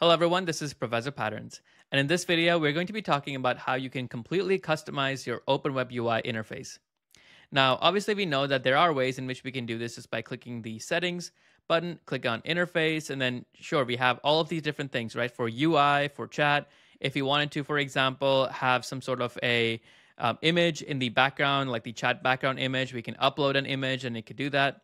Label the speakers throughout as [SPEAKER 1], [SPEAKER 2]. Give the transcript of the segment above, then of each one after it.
[SPEAKER 1] Hello everyone, this is Professor Patterns. And in this video, we're going to be talking about how you can completely customize your OpenWeb UI interface. Now, obviously we know that there are ways in which we can do this just by clicking the settings button, click on interface, and then sure, we have all of these different things, right? For UI, for chat. If you wanted to, for example, have some sort of a um, image in the background, like the chat background image, we can upload an image and it could do that.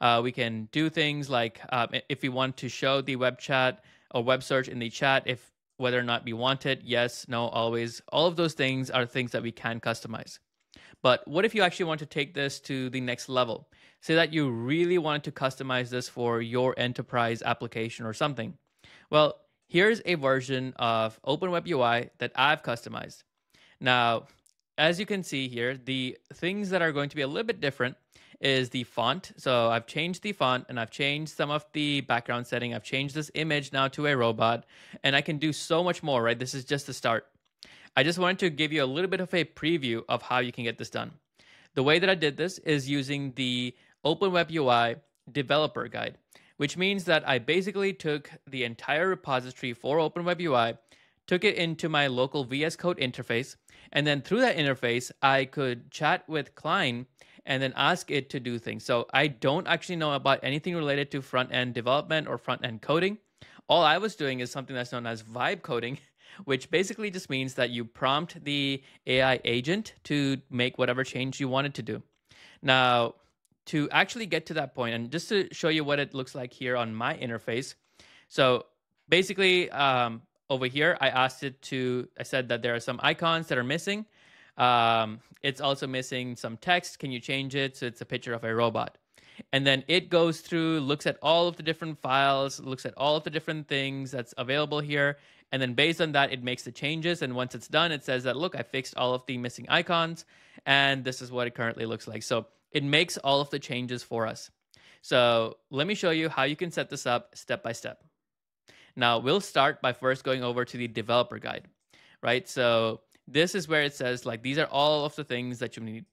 [SPEAKER 1] Uh, we can do things like um, if we want to show the web chat or web search in the chat, if whether or not we want it, yes, no, always. All of those things are things that we can customize. But what if you actually want to take this to the next level? Say that you really wanted to customize this for your enterprise application or something. Well, here's a version of OpenWeb UI that I've customized. Now, as you can see here, the things that are going to be a little bit different is the font. So I've changed the font and I've changed some of the background setting. I've changed this image now to a robot and I can do so much more, right? This is just the start. I just wanted to give you a little bit of a preview of how you can get this done. The way that I did this is using the OpenWeb UI developer guide, which means that I basically took the entire repository for OpenWeb UI, took it into my local VS Code interface, and then through that interface, I could chat with Cline and then ask it to do things. So I don't actually know about anything related to front end development or front end coding. All I was doing is something that's known as vibe coding, which basically just means that you prompt the AI agent to make whatever change you wanted to do. Now, to actually get to that point, and just to show you what it looks like here on my interface. So basically, um, over here, I asked it to, I said that there are some icons that are missing. Um, it's also missing some text. Can you change it so it's a picture of a robot? And then it goes through, looks at all of the different files, looks at all of the different things that's available here. And then based on that, it makes the changes. And once it's done, it says that, look, I fixed all of the missing icons. And this is what it currently looks like. So it makes all of the changes for us. So let me show you how you can set this up step by step. Now we'll start by first going over to the developer guide, right? So this is where it says like these are all of the things that you need.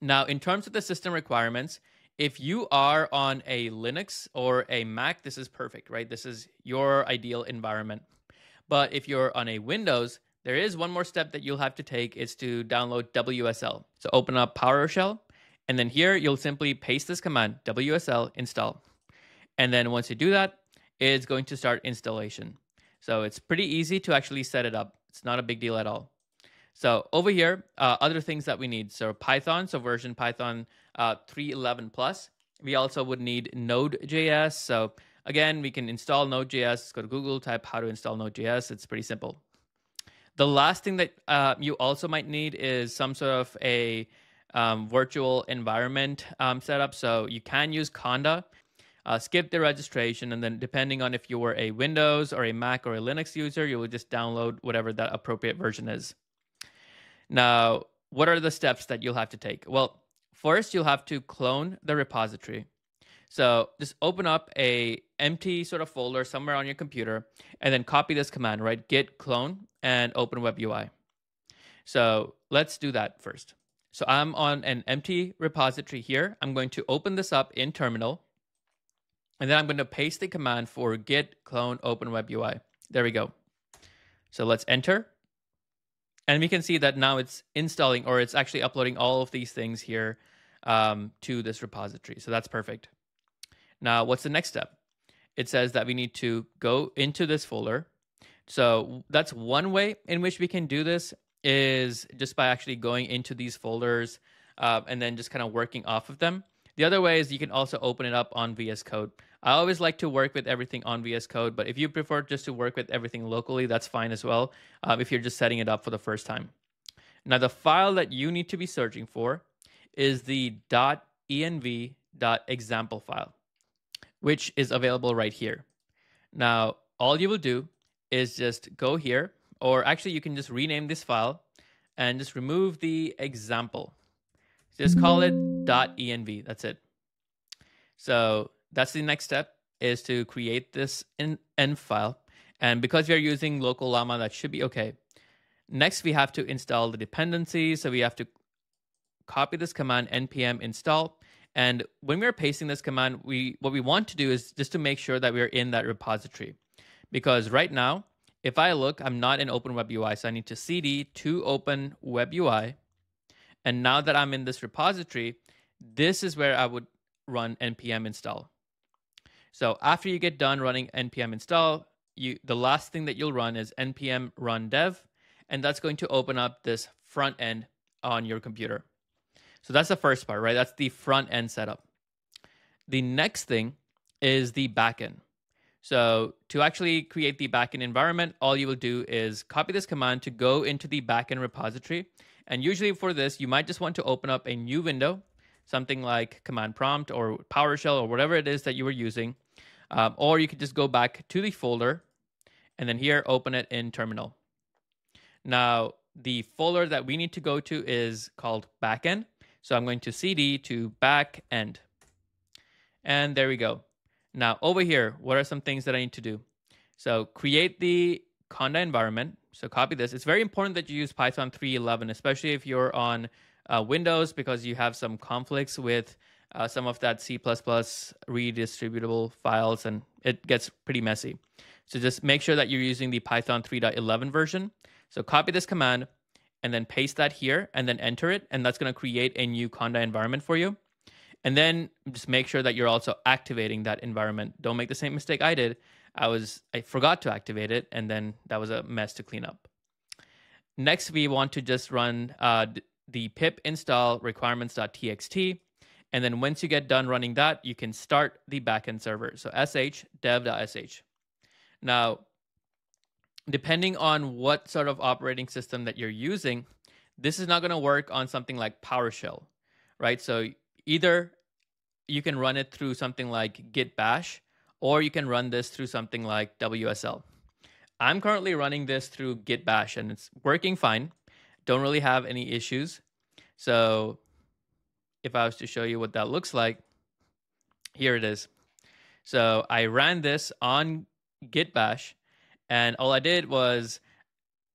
[SPEAKER 1] Now, in terms of the system requirements, if you are on a Linux or a Mac, this is perfect, right? This is your ideal environment. But if you're on a Windows, there is one more step that you'll have to take is to download WSL. So open up PowerShell, and then here you'll simply paste this command, WSL install. And then once you do that, it's going to start installation. So it's pretty easy to actually set it up. It's not a big deal at all. So over here, uh, other things that we need. So Python, so version Python uh, 3.11 plus. We also would need Node.js. So again, we can install Node.js. Go to Google, type how to install Node.js. It's pretty simple. The last thing that uh, you also might need is some sort of a um, virtual environment um, setup. So you can use Conda uh, skip the registration, and then depending on if you were a Windows or a Mac or a Linux user, you would just download whatever that appropriate version is. Now, what are the steps that you'll have to take? Well, first you'll have to clone the repository. So just open up a empty sort of folder somewhere on your computer, and then copy this command, right? Git clone and open web UI. So let's do that first. So I'm on an empty repository here. I'm going to open this up in terminal. And then I'm going to paste the command for git clone open web UI. There we go. So let's enter. And we can see that now it's installing or it's actually uploading all of these things here um, to this repository. So that's perfect. Now, what's the next step? It says that we need to go into this folder. So that's one way in which we can do this is just by actually going into these folders uh, and then just kind of working off of them. The other way is you can also open it up on VS Code. I always like to work with everything on VS Code, but if you prefer just to work with everything locally, that's fine as well um, if you're just setting it up for the first time. Now, the file that you need to be searching for is the .env.example file, which is available right here. Now, all you will do is just go here, or actually you can just rename this file and just remove the example. Just call it .env. That's it. So that's the next step is to create this in env file. And because we are using local llama, that should be okay. Next, we have to install the dependencies. So we have to copy this command npm install. And when we're pasting this command, we what we want to do is just to make sure that we're in that repository. because right now, if I look, I'm not in Open Web UI, so I need to cd to Open Web UI. And now that I'm in this repository, this is where I would run npm install. So after you get done running npm install, you the last thing that you'll run is npm run dev, and that's going to open up this front end on your computer. So that's the first part, right? That's the front end setup. The next thing is the backend. So to actually create the backend environment, all you will do is copy this command to go into the backend repository. And usually for this, you might just want to open up a new window, something like command prompt or PowerShell or whatever it is that you were using. Um, or you could just go back to the folder and then here open it in terminal. Now, the folder that we need to go to is called backend. So I'm going to cd to backend. And there we go. Now over here, what are some things that I need to do? So create the Conda environment. So copy this. It's very important that you use Python 3.11, especially if you're on uh, Windows because you have some conflicts with uh, some of that C++ redistributable files and it gets pretty messy. So just make sure that you're using the Python 3.11 version. So copy this command and then paste that here and then enter it. And that's going to create a new Conda environment for you. And then just make sure that you're also activating that environment. Don't make the same mistake I did. I was I forgot to activate it, and then that was a mess to clean up. Next, we want to just run uh, the pip install requirements.txt. And then once you get done running that, you can start the backend server. So sh dev.sh. Now, depending on what sort of operating system that you're using, this is not going to work on something like PowerShell, right? So either you can run it through something like git bash or you can run this through something like WSL. I'm currently running this through git bash and it's working fine. Don't really have any issues. So if I was to show you what that looks like, here it is. So I ran this on git bash and all I did was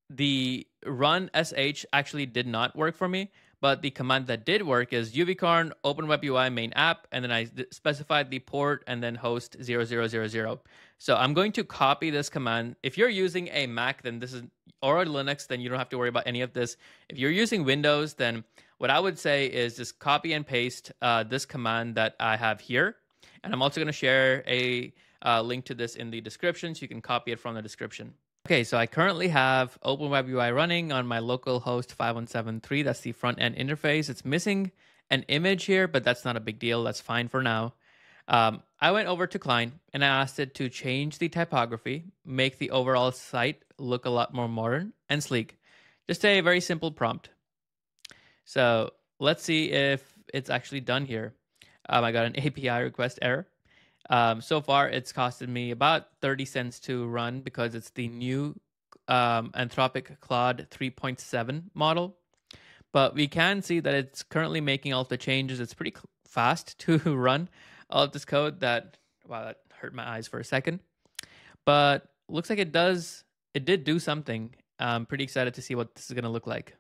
[SPEAKER 1] the run sh actually did not work for me but the command that did work is uvicorn open web UI main app, and then I specified the port and then host 0000. So I'm going to copy this command. If you're using a Mac, then this is or a Linux, then you don't have to worry about any of this. If you're using Windows, then what I would say is just copy and paste uh, this command that I have here. And I'm also going to share a uh, link to this in the description so you can copy it from the description. Okay, so I currently have Open Web UI running on my local host 5173. That's the front end interface. It's missing an image here, but that's not a big deal. That's fine for now. Um, I went over to Cline and I asked it to change the typography, make the overall site look a lot more modern and sleek. Just a very simple prompt. So let's see if it's actually done here. Um, I got an API request error. Um, so far, it's costed me about 30 cents to run because it's the new um, Anthropic Claude 3.7 model. But we can see that it's currently making all the changes. It's pretty fast to run all of this code that, wow, that hurt my eyes for a second. But looks like it does, it did do something. I'm pretty excited to see what this is going to look like.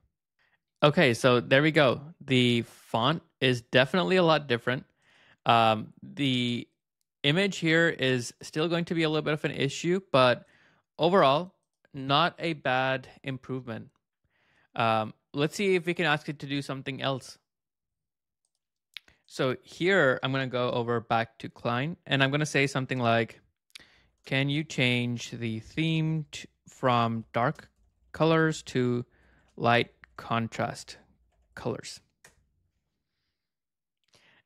[SPEAKER 1] Okay, so there we go. The font is definitely a lot different. Um, the image here is still going to be a little bit of an issue, but overall, not a bad improvement. Um, let's see if we can ask it to do something else. So here, I'm going to go over back to Cline, and I'm going to say something like, can you change the theme to, from dark colors to light contrast colors?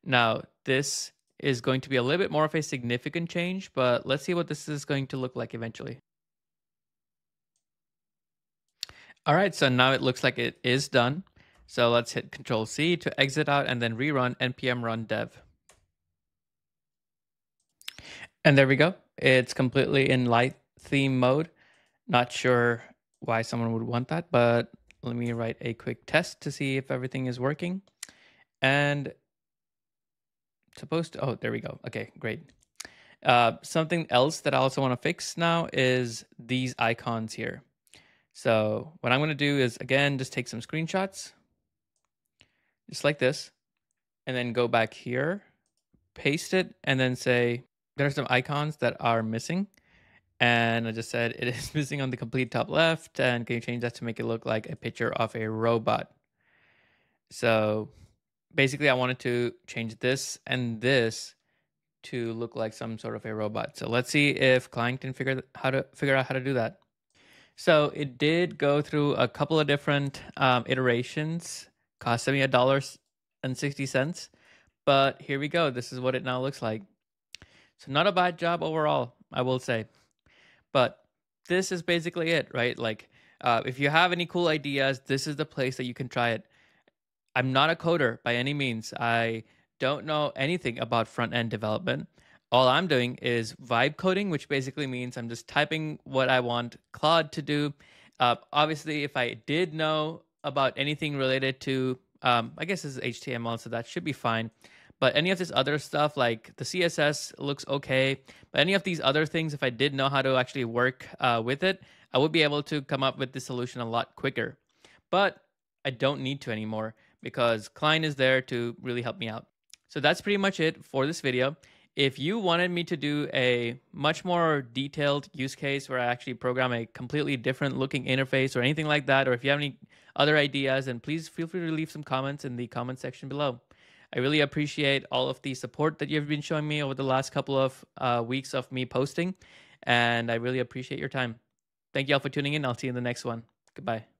[SPEAKER 1] Now, this is going to be a little bit more of a significant change, but let's see what this is going to look like eventually. All right, so now it looks like it is done. So let's hit Control C to exit out and then rerun npm run dev. And there we go. It's completely in light theme mode. Not sure why someone would want that, but let me write a quick test to see if everything is working. And supposed to, oh, there we go. Okay, great. Uh, something else that I also want to fix now is these icons here. So what I'm going to do is, again, just take some screenshots, just like this, and then go back here, paste it, and then say, there are some icons that are missing. And I just said it is missing on the complete top left. And can you change that to make it look like a picture of a robot? So basically I wanted to change this and this to look like some sort of a robot. So let's see if Cline can figure how to figure out how to do that. So it did go through a couple of different um, iterations, cost me a dollar and sixty cents. But here we go. This is what it now looks like. So not a bad job overall, I will say. But this is basically it, right? Like, uh, if you have any cool ideas, this is the place that you can try it. I'm not a coder by any means. I don't know anything about front end development. All I'm doing is vibe coding, which basically means I'm just typing what I want Claude to do. Uh, obviously, if I did know about anything related to, um, I guess this is HTML, so that should be fine. But any of this other stuff, like the CSS looks okay. But any of these other things, if I did know how to actually work uh, with it, I would be able to come up with the solution a lot quicker. But I don't need to anymore because Cline is there to really help me out. So that's pretty much it for this video. If you wanted me to do a much more detailed use case where I actually program a completely different looking interface or anything like that, or if you have any other ideas, then please feel free to leave some comments in the comment section below. I really appreciate all of the support that you've been showing me over the last couple of uh, weeks of me posting, and I really appreciate your time. Thank you all for tuning in. I'll see you in the next one. Goodbye.